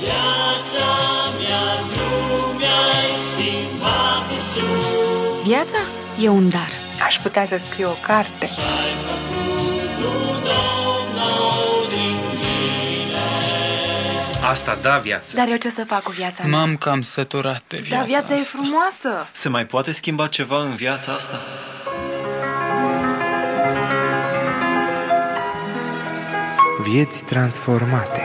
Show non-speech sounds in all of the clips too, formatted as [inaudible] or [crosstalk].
Viața mea, tu mi-ai schimbat, Iisus. Viața e un dar. Aș putea să scriu o carte. Ai făcut un om nou din mine. Asta da viață. Dar eu ce să fac cu viața mea? M-am cam săturat de viața Dar viața e asta. frumoasă. Se mai poate schimba ceva în viața asta? Vieți transformate.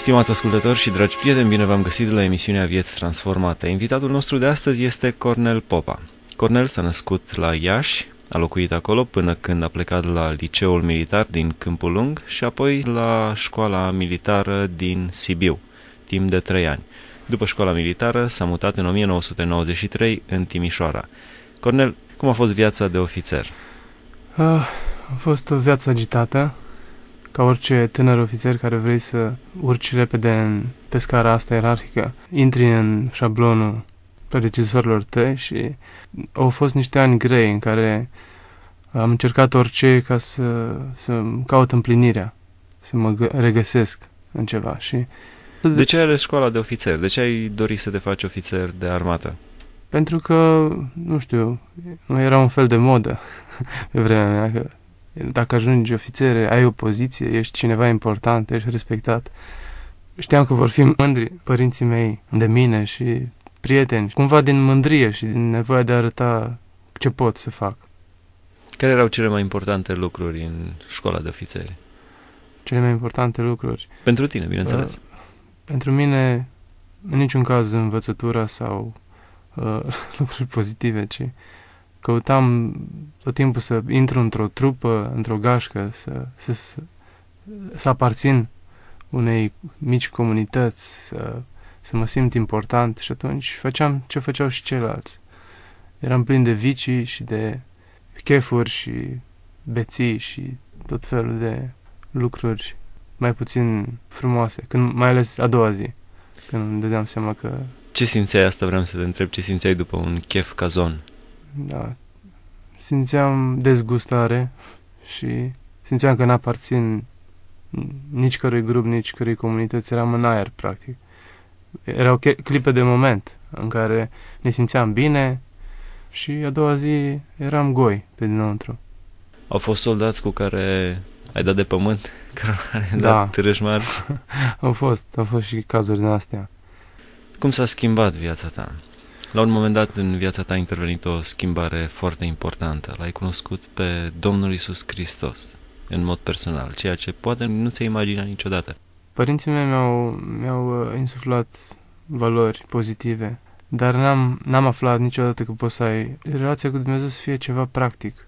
Stimați ascultători și dragi prieteni, bine v-am găsit la emisiunea Vieți Transformate. Invitatul nostru de astăzi este Cornel Popa. Cornel s-a născut la Iași, a locuit acolo până când a plecat la liceul militar din Câmpul Lung și apoi la școala militară din Sibiu, timp de trei ani. După școala militară s-a mutat în 1993 în Timișoara. Cornel, cum a fost viața de ofițer? Ah, a fost o viață agitată, ca orice tânăr ofițer care vrei să urci repede în, pe scara asta ierarhică, intri în șablonul predecesorilor tăi și au fost niște ani grei în care am încercat orice ca să, să caut împlinirea, să mă gă- regăsesc în ceva și De ce ai ales școala de ofițer? De ce ai dorit să te faci ofițer de armată? Pentru că, nu știu, nu era un fel de modă [laughs] pe vremea mea, că dacă ajungi ofițere, ai o poziție, ești cineva important, ești respectat. Știam că vor fi mândri părinții mei de mine și prieteni, cumva din mândrie și din nevoia de a arăta ce pot să fac. Care erau cele mai importante lucruri în școala de ofițeri? Cele mai importante lucruri. Pentru tine, bineînțeles. Uh, pentru mine, în niciun caz învățătura sau uh, [laughs] lucruri pozitive, ci căutam tot timpul să intru într-o trupă, într-o gașcă, să, să, să, să aparțin unei mici comunități, să, să mă simt important și atunci făceam ce făceau și ceilalți. Eram plin de vicii și de chefuri și beții și tot felul de lucruri mai puțin frumoase, când, mai ales a doua zi, când îmi dădeam seama că, Ce simțeai asta? Vreau să te întreb. Ce simțeai după un chef cazon? Da, simțeam dezgustare și simțeam că n-aparțin nici cărui grup, nici cărui comunități, eram în aer, practic. Erau che- clipe de moment în care ne simțeam bine și a doua zi eram goi pe dinăuntru. Au fost soldați cu care ai dat de pământ? [laughs] Care ai Da. dat târâși mari? [laughs] Au fost, au fost și cazuri din astea. Cum s-a schimbat viața ta? La un moment dat în viața ta a intervenit o schimbare foarte importantă. L-ai cunoscut pe Domnul Isus Hristos în mod personal, ceea ce poate nu ți-ai imaginat niciodată. Părinții mei mi-au, mi-au uh, insuflat valori pozitive, dar n-am, n-am aflat niciodată că poți să ai relația cu Dumnezeu să fie ceva practic,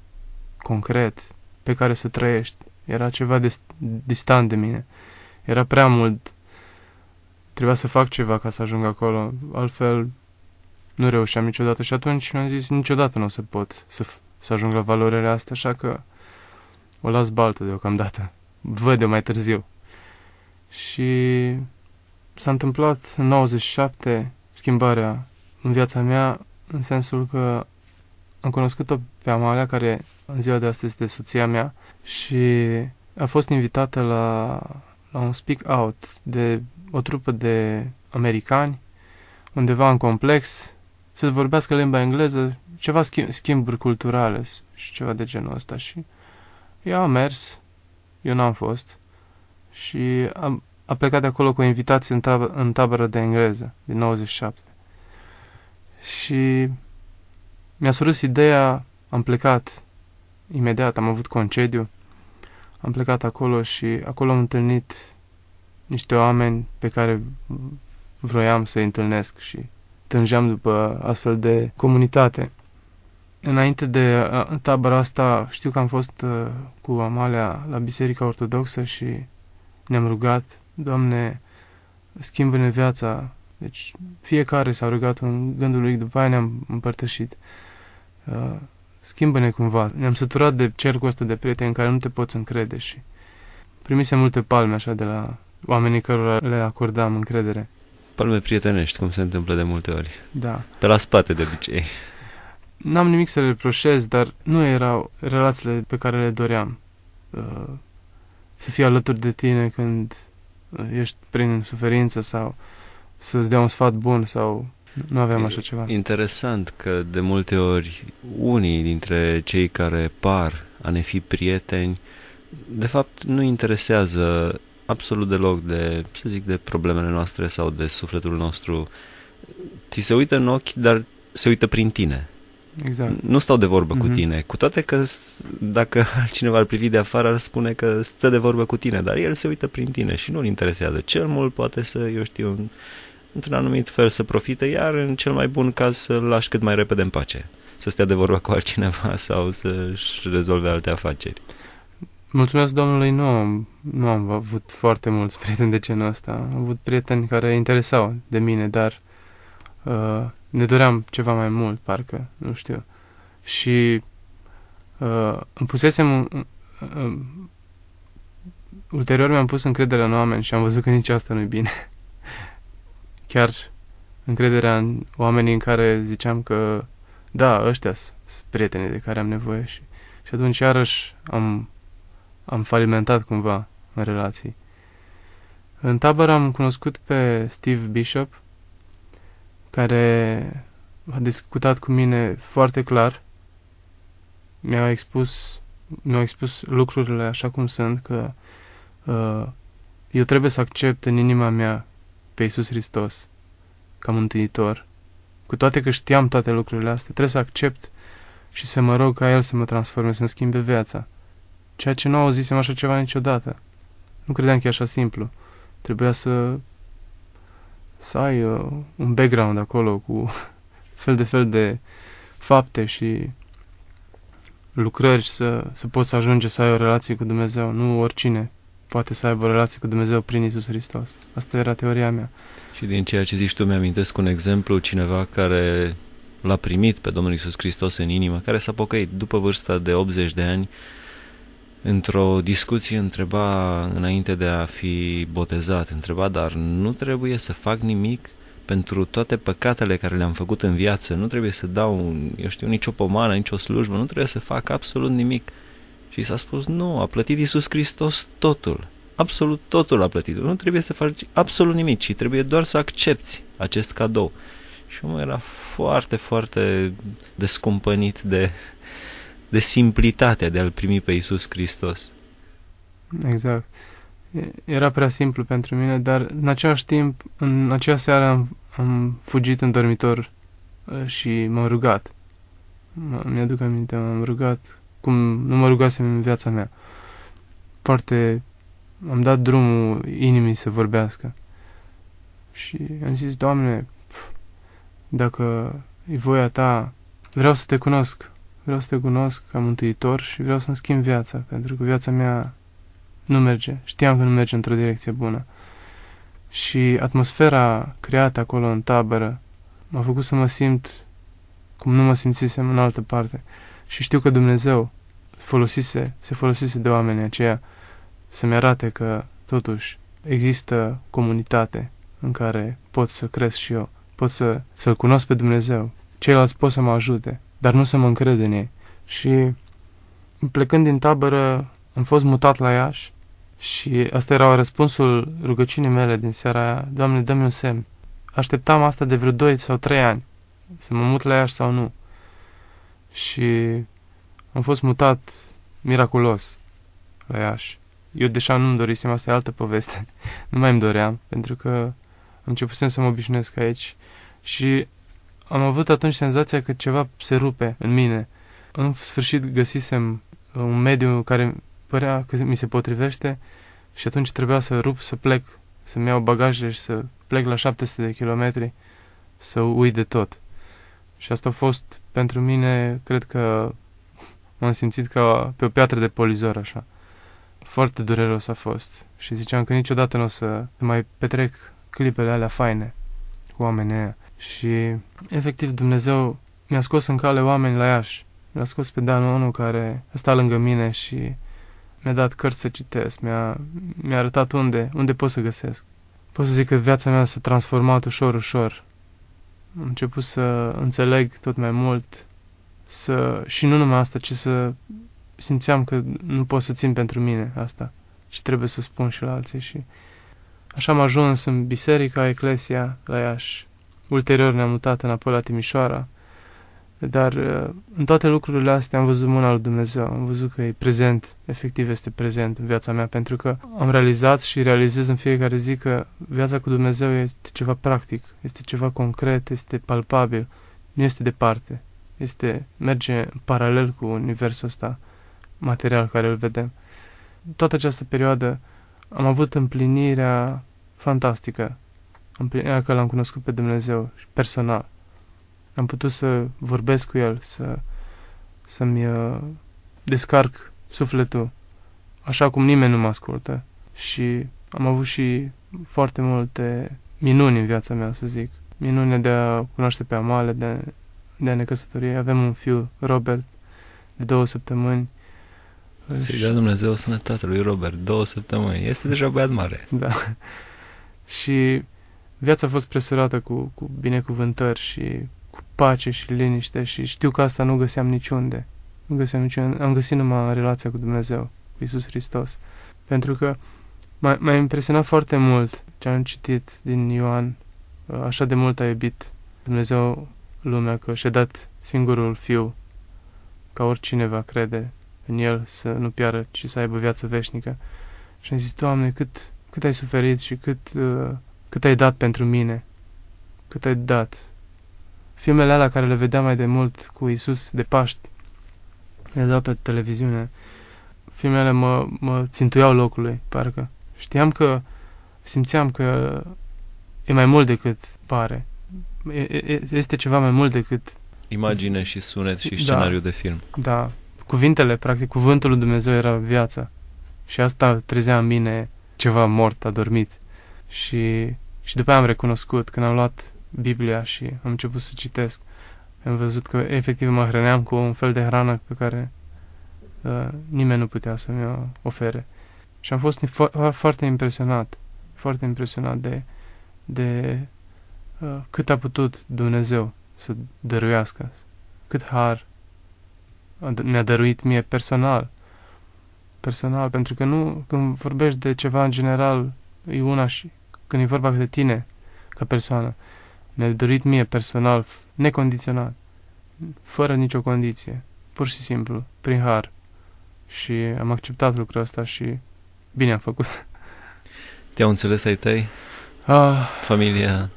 concret, pe care să trăiești. Era ceva de, distant de mine. Era prea mult. Trebuia să fac ceva ca să ajung acolo, altfel nu reușeam niciodată și atunci mi-am zis niciodată nu o să pot să, f- să ajung la valorile astea, așa că o las baltă deocamdată. Văd de mai târziu. Și s-a întâmplat în 97 schimbarea în viața mea, în sensul că am cunoscut-o pe Amalia, care în ziua de astăzi este soția mea, și a fost invitată la, la un speak out de o trupă de americani, undeva în complex, să vorbească limba engleză, ceva schimb, schimburi culturale și ceva de genul ăsta. Și ea a mers, eu n-am fost, și am, a plecat de acolo cu o invitație în, tab- în tabără de engleză, din 97. Și mi-a surus ideea, am plecat imediat, am avut concediu, am plecat acolo și acolo am întâlnit niște oameni pe care vroiam să-i întâlnesc și tângeam după astfel de comunitate. Înainte de uh, tabăra asta, știu că am fost uh, cu Amalia la Biserica Ortodoxă și ne-am rugat, Doamne, schimbă-ne viața. Deci fiecare s-a rugat în gândul lui, după aia ne-am împărtășit. Uh, schimbă-ne cumva. Ne-am săturat de cercul ăsta de prieteni în care nu te poți încrede și primise multe palme așa de la oamenii cărora le acordam încredere. Palme prietenești, cum se întâmplă de multe ori. Da. Pe la spate, de obicei. N-am nimic să le reproșez, dar nu erau relațiile pe care le doream. Uh, să fie alături de tine când uh, ești prin suferință sau să-ți dea un sfat bun sau nu aveam așa ceva. Interesant că de multe ori unii dintre cei care par a ne fi prieteni, de fapt nu interesează absolut deloc de, să zic, de problemele noastre sau de sufletul nostru. Ți se uită în ochi, dar se uită prin tine. Exact. Nu stau de vorbă mm-hmm. cu Mhm. tine, cu toate că s- dacă [laughs] cineva ar privi de afară ar spune că stă de vorbă cu tine, dar el se uită prin tine și nu-l interesează. Cel mult poate să, eu știu, în, într-un anumit fel să profite, iar în cel mai bun caz să-l lași cât mai repede în pace. Să stea de vorbă cu altcineva [laughs] sau să-și rezolve alte afaceri. Mulțumesc Domnului, nu, am- nu am avut foarte mulți [laughs] prieteni de genul ăsta. Am avut prieteni care interesau de mine, dar uh, ne doream ceva mai mult, parcă, nu știu. Și uh, îmi pusesem... Uh, uh, ulterior mi-am pus încrederea în oameni și am văzut că nici asta nu-i bine. [laughs] Chiar încrederea în oamenii în care ziceam că da, ăștia sunt prietenii de care am nevoie și, și atunci iarăși am am falimentat cumva în relații. În tabără am cunoscut pe Steve Bishop, care a discutat cu mine foarte clar. Mi-a expus, mi-a expus lucrurile așa cum sunt, că uh, eu trebuie să accept în inima mea pe Iisus Hristos ca mântuitor. Cu toate că știam toate lucrurile astea, trebuie să accept și să mă rog ca El să mă transforme, să-mi schimbe viața ceea ce nu auzisem așa ceva niciodată. Nu credeam că e așa simplu. Trebuia să să ai uh, un background acolo cu [laughs] fel de fel de fapte și lucrări să, să poți să ajunge să ai o relație cu Dumnezeu. Nu oricine poate să aibă o relație cu Dumnezeu prin Isus Hristos. Asta era teoria mea. Și din ceea ce zici tu, mi-amintesc un exemplu, cineva care l-a primit pe Domnul Isus Hristos în inimă, care s-a pocăit după vârsta de 80 de ani, într-o discuție întreba, înainte de a fi botezat, întreba, dar nu trebuie să fac nimic pentru toate păcatele care le-am făcut în viață, nu trebuie să dau, eu știu, nicio pomană, nicio slujbă, nu trebuie să fac absolut nimic. Și s-a spus, nu, a plătit Isus Hristos totul. Absolut totul a plătit. Nu trebuie să faci absolut nimic, ci trebuie doar să accepti acest cadou. Și omul era foarte, foarte descumpănit de, de simplitatea de a-L primi pe Iisus Hristos. Exact. E- Era prea simplu pentru mine, dar în același timp, în acea seară am, am fugit în dormitor uh, și m-am rugat. M- Mi-aduc aminte, m-am rugat cum nu mă rugasem în viața mea. Foarte... Am dat drumul inimii să vorbească. Și am zis, Doamne, dacă e voia Ta, vreau să Te cunosc. Vreau să Te cunosc ca mântuitor și vreau să-mi schimb viața, pentru că viața mea nu merge. Știam că nu merge într-o direcție bună. Și atmosfera creată acolo în tabără m-a făcut să mă simt cum nu mă simțisem în altă parte. Și știu că Dumnezeu folosise, se folosise de oamenii aceia să-mi arate că totuși există comunitate în care pot să cresc și eu, pot să, să-L cunosc pe Dumnezeu. Ceilalți pot să mă ajute, dar nu să mă încred în ei. Și plecând din tabără, am fost mutat la Iași și asta era răspunsul rugăciunii mele din seara aia. Doamne, dă-mi un semn. Așteptam asta de vreo 2 sau 3 ani, să mă mut la Iași sau nu. Și am fost mutat miraculos la Iași. Eu deja nu-mi dorisem, asta e altă poveste. [laughs] nu mai îmi doream, pentru că am început să mă obișnuiesc aici și am avut atunci senzația că ceva se rupe în mine. În sfârșit găsisem un mediu care părea că mi se potrivește și atunci trebuia să rup, să plec, să-mi iau bagajele și să plec la 700 de kilometri, să uit de tot. Și asta a fost pentru mine, cred că m-am simțit ca pe o piatră de polizor, așa. Foarte dureros a fost și ziceam că niciodată nu o să mai petrec clipele alea faine cu oamenii aia. Și efectiv Dumnezeu mi-a scos în cale oameni la Iași. Mi-a scos pe Dan Onu care sta lângă mine și mi-a dat cărți să citesc, mi-a, mi-a arătat unde, unde pot să găsesc. Pot să zic că viața mea s-a transformat ușor, ușor. Am început să înțeleg tot mai mult să, și nu numai asta, ci să simțeam că nu pot să țin pentru mine asta, și trebuie să o spun și la alții și așa am ajuns în biserica Eclesia la Iași. Ulterior ne-am mutat înapoi la Timișoara, dar uh, în toate lucrurile astea am văzut mâna lui Dumnezeu, am văzut că e prezent, efectiv este prezent în viața mea, pentru că am realizat și realizez în fiecare zi că viața cu Dumnezeu este ceva practic, este ceva concret, este palpabil, nu este departe, este, merge paralel cu universul ăsta material care îl vedem. Toată această perioadă am avut împlinirea fantastică, împlinirea că l-am cunoscut pe Dumnezeu personal am putut să vorbesc cu el, să, să-mi uh, descarc sufletul, așa cum nimeni nu mă ascultă. Și am avut și foarte multe minuni în viața mea, să zic. Minune de a cunoaște pe Amale, de, de a ne căsători. Avem un fiu, Robert, de două săptămâni. Să-i dea Dumnezeu sănătate lui Robert, două săptămâni. Este deja băiat mare. Da. [laughs] și viața a fost presurată cu, cu binecuvântări și pace și liniște și știu că asta nu găseam niciunde. Nu găseam niciunde. Am găsit numai relația cu Dumnezeu, cu Isus Hristos. Pentru că m-a, m-a impresionat foarte mult ce am citit din Ioan. Așa de mult a iubit Dumnezeu lumea că și-a dat singurul fiu ca oricine va crede în el să nu piară, ci să aibă viață veșnică. Și am zis, Doamne, cât, cât ai suferit și cât, uh, cât ai dat pentru mine, cât ai dat filmele alea care le vedeam mai de mult cu Isus de Paști, le dau pe televiziune, filmele mă, mă țintuiau locului, parcă. Știam că, simțeam că e mai mult decât pare. E, e, este ceva mai mult decât... Imagine și sunet și scenariu da, de film. Da. Cuvintele, practic, cuvântul lui Dumnezeu era viața. Și asta trezea în mine ceva mort, adormit. Și, și după aia am recunoscut, când am luat Biblia și am început să citesc. Am văzut că efectiv mă hrăneam cu un fel de hrană pe care uh, nimeni nu putea să mi-o ofere. Și am fost fo- foarte impresionat, foarte impresionat de, de uh, cât a putut Dumnezeu să dăruiască, cât har ne-a dăruit mie personal. Personal, pentru că nu, când vorbești de ceva în general, e una și când e vorba de tine ca persoană, mi-a dorit mie personal, necondiționat, fără nicio condiție, pur și simplu, prin har. Și am acceptat lucrul ăsta și bine am făcut. [laughs] Te-au înțeles ai tăi? Ah, Familia,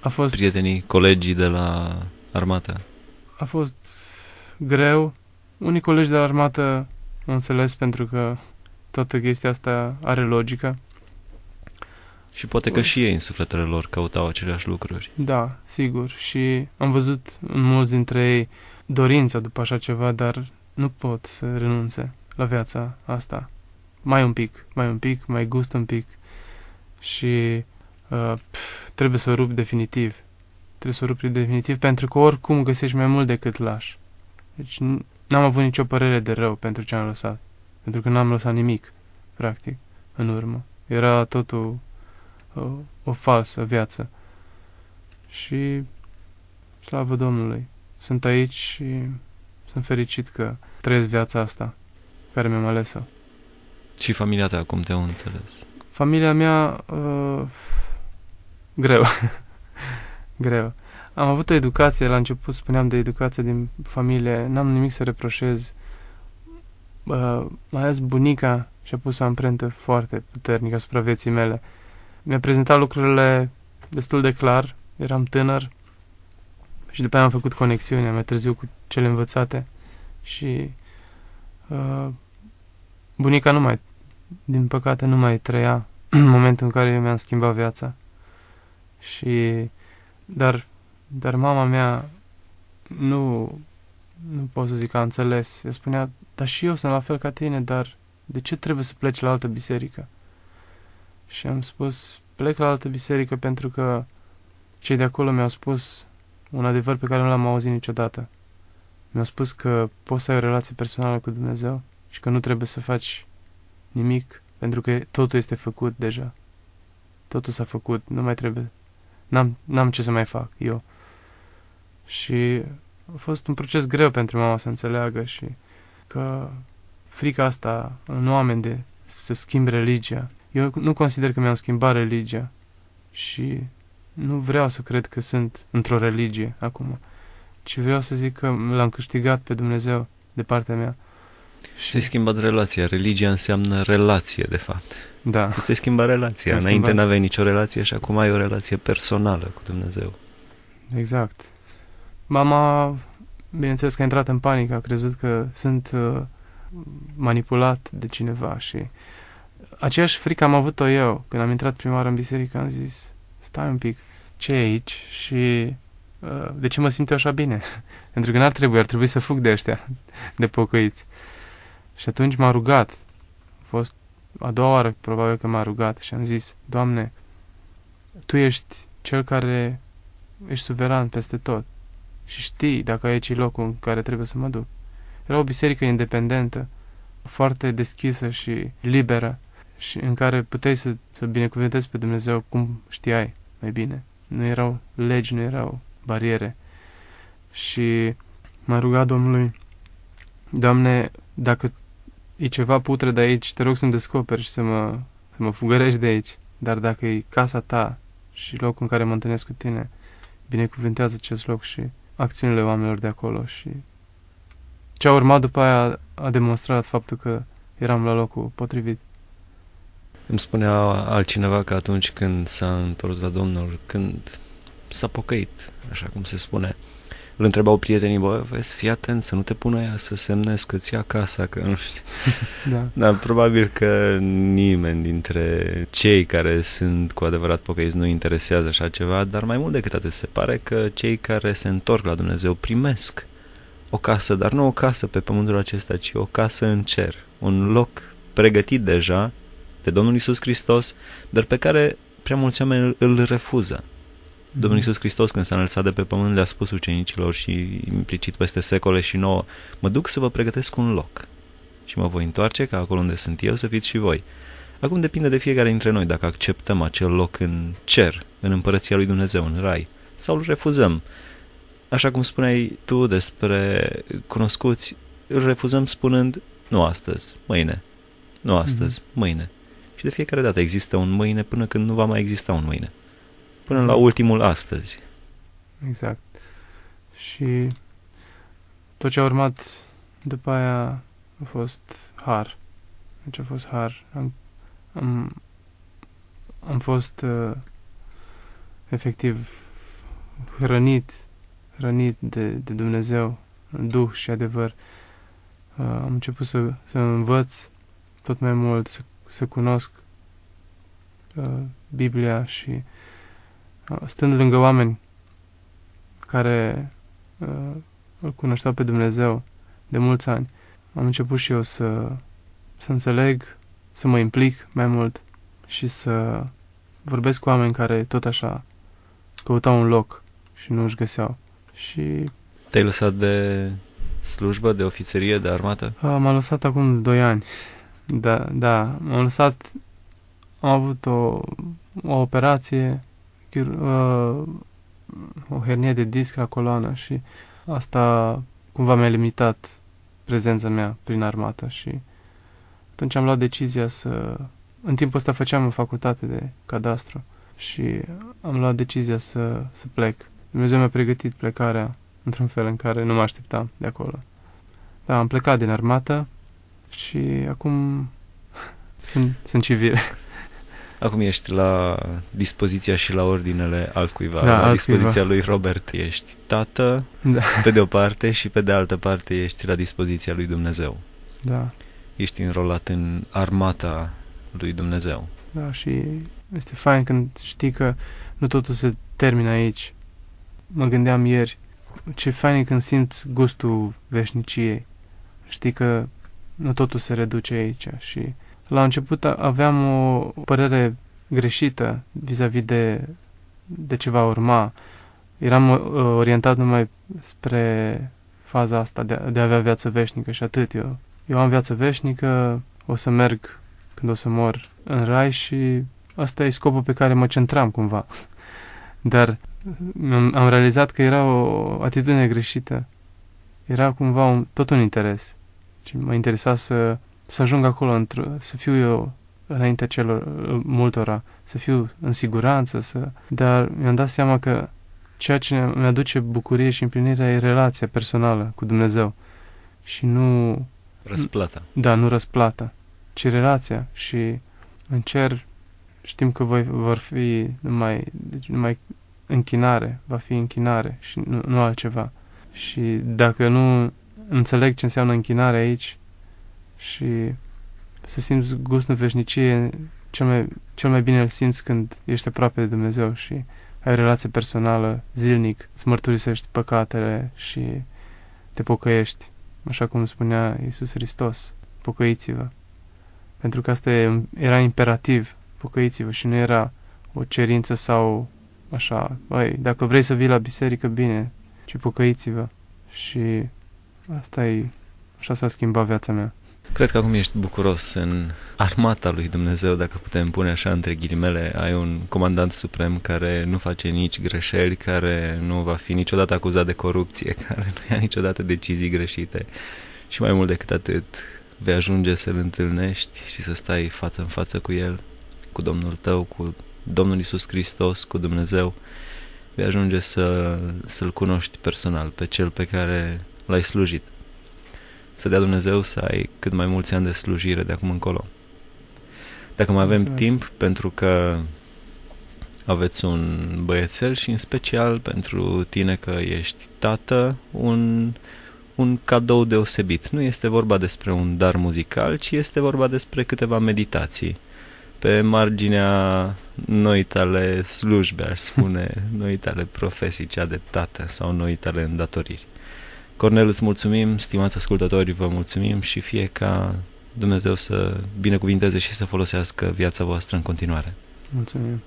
a fost, prietenii, colegii de la armată? a fost greu. Unii colegi de la armată au înțeles pentru că toată chestia asta are logică. Și poate că și ei în sufletele lor căutau aceleași lucruri. Da, sigur. Și am văzut în mulți dintre ei dorința după așa ceva, dar nu pot să renunțe la viața asta. Mai un pic, mai un pic, mai gust un pic. Și uh, pf, trebuie să o rup definitiv. Trebuie să o rup definitiv pentru că oricum găsești mai mult decât lași. Deci n-am avut nicio părere de rău pentru ce am lăsat. Pentru că n-am lăsat nimic, practic, în urmă. Era totul o, o falsă viață. Și slavă Domnului, sunt aici și sunt fericit că trăiesc viața asta care mi-am ales-o. Și familia ta, cum te-au înțeles? Familia mea, uh, greu. [laughs] greu. Am avut o educație, la început spuneam de educație din familie, n-am nimic să reproșez. Uh, mai ales bunica și-a pus o amprentă foarte puternică asupra vieții mele. Uh, mi-a prezentat lucrurile destul de clar, eram tânăr și după aia am făcut conexiunea mai târziu cu cele învățate și uh, bunica nu mai, din păcate, nu mai trăia [clears throat] în momentul în care eu mi-am schimbat viața. Și, dar, dar mama mea nu, nu pot să zic că a înțeles. Ea spunea, dar și eu sunt la fel ca tine, dar de ce trebuie să pleci la altă biserică? Și am spus plec la altă biserică pentru că cei de acolo mi-au spus un adevăr pe care nu l-am auzit niciodată. Mi-au spus că poți să ai o relație personală cu Dumnezeu și că nu trebuie să faci nimic pentru că totul este făcut deja. Totul s-a făcut, nu mai trebuie. N-am, n-am ce să mai fac eu. Și a fost un proces greu pentru mama să înțeleagă și că frica asta în oameni de să schimb religia. Eu nu consider că mi-am schimbat religia și nu vreau să cred că sunt într-o religie acum, ci vreau să zic că l-am câștigat pe Dumnezeu de partea mea. Și ți-ai schimbat relația. Religia înseamnă relație, de fapt. Da, Ți-ai schimbat relația. Am Înainte schimbat. n-aveai nicio relație și acum ai o relație personală cu Dumnezeu. exact. Mama, bineînțeles că a intrat în panică, a crezut că sunt uh, manipulat de cineva și aceeași frică am avut-o eu. Când am intrat prima oară în biserică, am zis, stai un pic, ce e aici și uh, de ce mă simt eu așa bine? [laughs] Pentru că n-ar trebui, ar trebui să fug de ăștia, [laughs] de pocăiți. Și atunci m-a rugat. A fost a doua oară, probabil că m-a rugat și am zis, Doamne, Tu ești Cel care ești suveran peste tot și știi dacă aici e locul în care trebuie să mă duc. Era o biserică independentă, foarte deschisă și liberă și în care puteai să, să binecuvântezi pe Dumnezeu cum știai mai bine. Nu erau legi, nu erau bariere. Și m-a rugat Domnului, Doamne, dacă e ceva putre de aici, te rog să-mi descoperi și să mă, să mă fugărești de aici. Dar dacă e casa ta și locul în care mă întâlnesc cu tine, binecuvântează acest loc și acțiunile oamenilor de acolo și ce a urmat după aia a demonstrat faptul că eram la locul potrivit. Îmi spunea altcineva că atunci când s-a întors la Domnul, când s-a pocăit, așa cum se spune, îl întrebau prietenii, bă, vezi, fii atent să nu te pună ea să semnezi că-ți ia casa, că nu știu. [laughs] Da, Da, probabil că nimeni dintre cei care sunt cu adevărat pocăiți nu interesează așa ceva, dar mai mult decât atât se pare că cei care se întorc la Dumnezeu primesc o casă, dar nu o casă pe pământul acesta, ci o casă în cer, un loc pregătit deja de Domnul Isus Hristos, dar pe care prea mulți oameni îl- îl refuză. Domnul Iisus Hristos, când s-a înălțat de pe pământ, le-a spus ucenicilor și implicit peste secole și nouă, mă duc să vă pregătesc un loc și mă voi întoarce ca acolo unde sunt eu să fiți și voi. Acum depinde de fiecare dintre noi dacă acceptăm acel loc în cer, în împărăția lui Dumnezeu, în rai, sau îl refuzăm. Așa cum spuneai tu despre cunoscuți, îl refuzăm spunând nu astăzi, mâine, nu astăzi, mm-hmm. mâine. Și de fiecare dată există un mâine până când nu va mai exista un mâine. Până la Exact. ultimul astăzi. exact. Și tot ce a urmat după aia a fost har. Deci a fost har. Am, am, am fost uh, efectiv hrănit, hrănit de, de Dumnezeu, în duh și adevăr. Uh, am început să, să învăț tot mai mult, să, să cunosc uh, Biblia și uh, stând lângă oameni care uh, îl cunoșteau pe Dumnezeu de mulți ani, am început și eu să, să înțeleg, să mă implic mai mult și să vorbesc cu oameni care tot așa căutau un loc și nu își găseau. Și Te-ai lăsat de slujbă, de ofițerie, de armată? a, m-am lăsat acum 2 ani. Da, da, m-am lăsat, am avut o, o operație, chir- uh, o hernie de disc la coloană și asta cumva mi-a limitat prezența mea prin armată și atunci am luat decizia să... În timpul ăsta făceam în facultate de cadastru și am luat decizia să, să plec. Dumnezeu mi-a pregătit plecarea într-un fel în care nu mă așteptam de acolo. Da, am plecat din armată și acum [laughs] sunt, sunt civil. [laughs] Acum ești la dispoziția și la ordinele altcuiva, Da, la altcuiva. dispoziția lui Robert. Ești tată, Da, [laughs] pe de o parte, și pe de altă parte ești la dispoziția lui Dumnezeu. da, Ești înrolat în armata lui Dumnezeu. da și este fain când știi că nu totul se termină aici. Mă gândeam ieri, ce fain e când simți gustul veșniciei. Știi că nu totul se reduce aici și la început a- aveam o părere greșită vis-a-vis de, de ce va urma. Eram uh, orientat numai spre faza asta de, a- de a avea viață veșnică și atât. Eu, eu am viață veșnică, o să merg când o să mor în rai și asta e scopul pe care mă centram cumva. [laughs] Dar am, am realizat că era o atitudine greșită. Era cumva un, tot un interes. Și mă interesa să să ajung acolo, într- să fiu eu înaintea celor multora, să fiu în siguranță, să... dar mi-am dat seama că ceea ce mi-aduce bucurie și împlinirea e relația personală cu Dumnezeu și nu... Răsplata. Da, nu răsplata, ci relația și în cer știm că voi, vor fi numai, deci numai închinare, va fi închinare și nu, nu altceva. Și dacă nu înțeleg ce înseamnă închinare aici și să simți gustul veșnicie, cel mai, cel mai bine îl simți când ești aproape de Dumnezeu și ai o relație personală zilnic, îți mărturisești păcatele și te pocăiești, așa cum spunea Iisus Hristos, pocăiți-vă. Pentru că asta era imperativ, pocăiți-vă și nu era o cerință sau așa, băi, dacă vrei să vii la biserică, bine, ci pocăiți-vă. Și asta e, așa s-a schimbat viața mea. Cred că acum ești bucuros în armata lui Dumnezeu, dacă putem pune așa între ghilimele. Ai un comandant suprem care nu face nici greșeli, care nu va fi niciodată acuzat de corupție, [laughs] care nu ia niciodată decizii greșite. Și mai mult decât atât, vei ajunge să-L întâlnești și să stai față în față cu El, cu Domnul tău, cu Domnul Isus Hristos, cu Dumnezeu. Vei ajunge să, să-L cunoști personal, pe Cel pe care l-ai slujit să dea Dumnezeu să ai cât mai mulți ani de slujire de acum încolo. Dacă mai avem Mulțumesc. timp, pentru că aveți un băiețel și în special pentru tine că ești tată, un, un cadou deosebit. Nu este vorba despre un dar muzical, ci este vorba despre câteva meditații pe marginea noi tale slujbe, aș spune, noi tale profesii, cea de tată sau noi tale îndatoriri. Cornel, îți mulțumim, stimați ascultători, vă mulțumim și fie ca Dumnezeu să binecuvinteze și să folosească viața voastră în continuare. Mulțumim.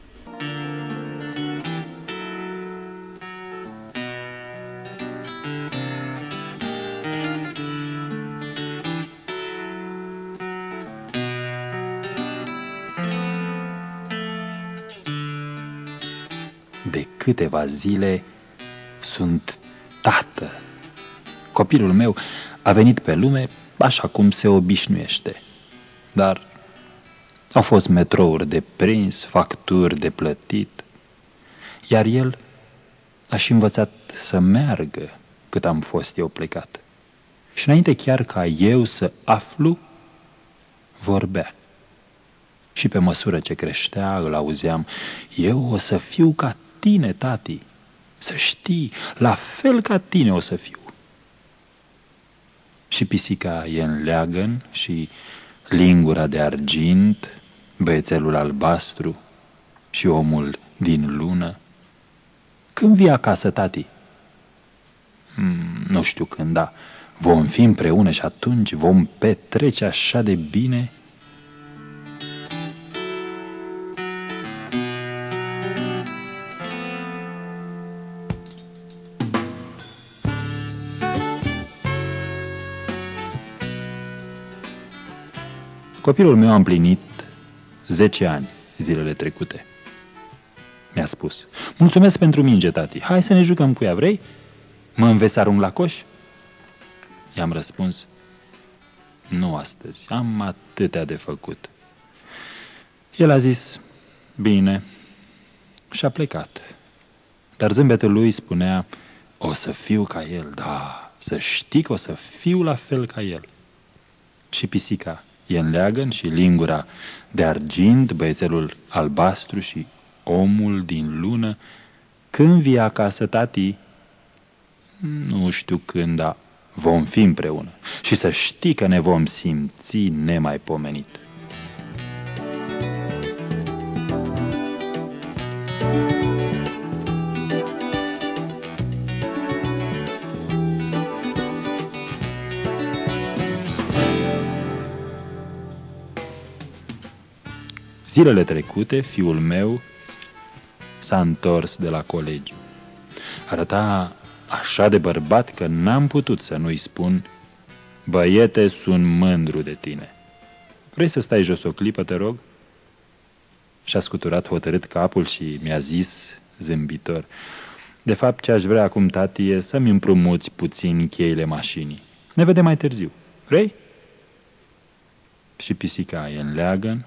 De câteva zile sunt tată Copilul meu a venit pe lume așa cum se obișnuiește. Dar au fost metrouri de prins, facturi de plătit, iar el a și învățat să meargă cât am fost eu plecat. Și înainte chiar ca eu să aflu, vorbea. Și pe măsură ce creștea, îl auzeam, eu o să fiu ca tine, tati, să știi, la fel ca tine o să fiu și pisica e în leagăn și lingura de argint, băiețelul albastru și omul din lună. Când vii acasă, tati? Hmm, nu știu când, da. Vom fi împreună și atunci vom petrece așa de bine Copilul meu a împlinit 10 ani zilele trecute. Mi-a spus, mulțumesc pentru minge, tati, hai să ne jucăm cu ea, vrei? Mă înveți arunc la coș? I-am răspuns, nu astăzi, am atâtea de făcut. El a zis, bine, și a plecat. Dar zâmbetul lui spunea, o să fiu ca el, da, să știi că o să fiu la fel ca el. Și pisica e în leagăn și lingura de argint, băiețelul albastru și omul din lună. Când vii acasă, tati? Nu știu când, dar vom fi împreună. Și să știi că ne vom simți nemaipomenit. Zilele trecute, fiul meu s-a întors de la colegiu. Arăta așa de bărbat că n-am putut să nu-i spun Băiete, sunt mândru de tine. Vrei să stai jos o clipă, te rog? Și-a scuturat hotărât capul și mi-a zis, zâmbitor, De fapt, ce aș vrea acum, tati, e să-mi împrumuți puțin cheile mașinii. Ne vedem mai târziu. Vrei? și pisica e în leagăn,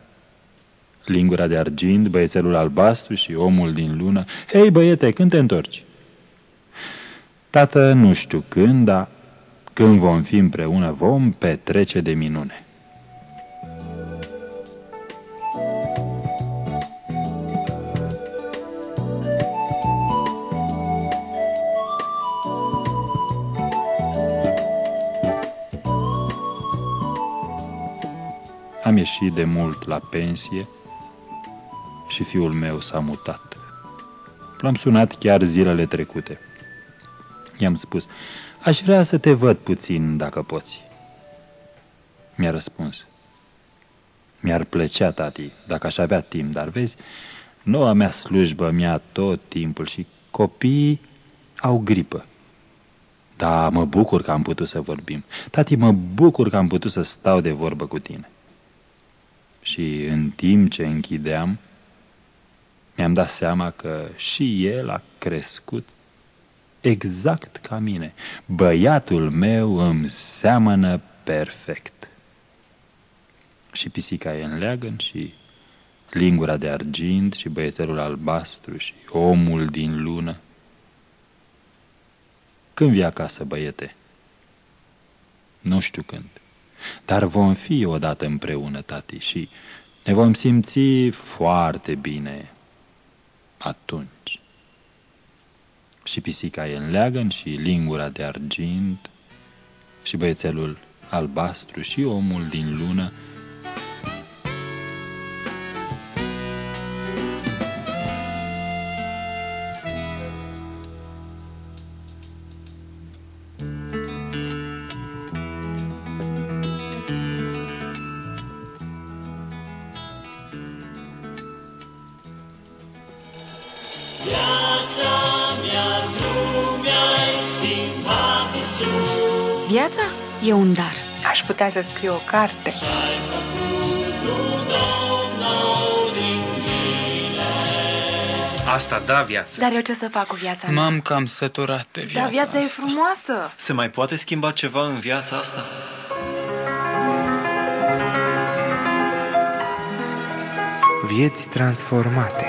lingura de argint, băiețelul albastru și omul din lună. Hei, băiete, când te întorci? Tată, nu știu când, dar când vom fi împreună, vom petrece de minune. Am ieșit de mult la pensie și fiul meu s-a mutat. L-am sunat chiar zilele trecute. I-am spus, aș vrea să te văd puțin dacă poți. Mi-a răspuns, mi-ar plăcea, tati, dacă aș avea timp, dar vezi, noua mea slujbă mi-a tot timpul și copiii au gripă. Da, mă bucur că am putut să vorbim. Tati, mă bucur că am putut să stau de vorbă cu tine. Și în timp ce închideam, mi-am dat seama că și el a crescut exact ca mine. Băiatul meu îmi seamănă perfect. Și pisica e în leagăn și lingura de argint și băiețelul albastru și omul din lună. Când vii acasă, băiete? Nu știu când. Dar vom fi odată împreună, tati, și ne vom simți foarte bine atunci. Și pisica e în leagăn și lingura de argint și băiețelul albastru și omul din lună e un dar. Aș putea să scriu o carte. Ai făcut tu, Domn, nou din mine. Asta da viață. Dar eu ce să fac cu viața mea? M-am cam săturat de viața Dar viața e asta. frumoasă. Se mai poate schimba ceva în viața asta? Vieți transformate.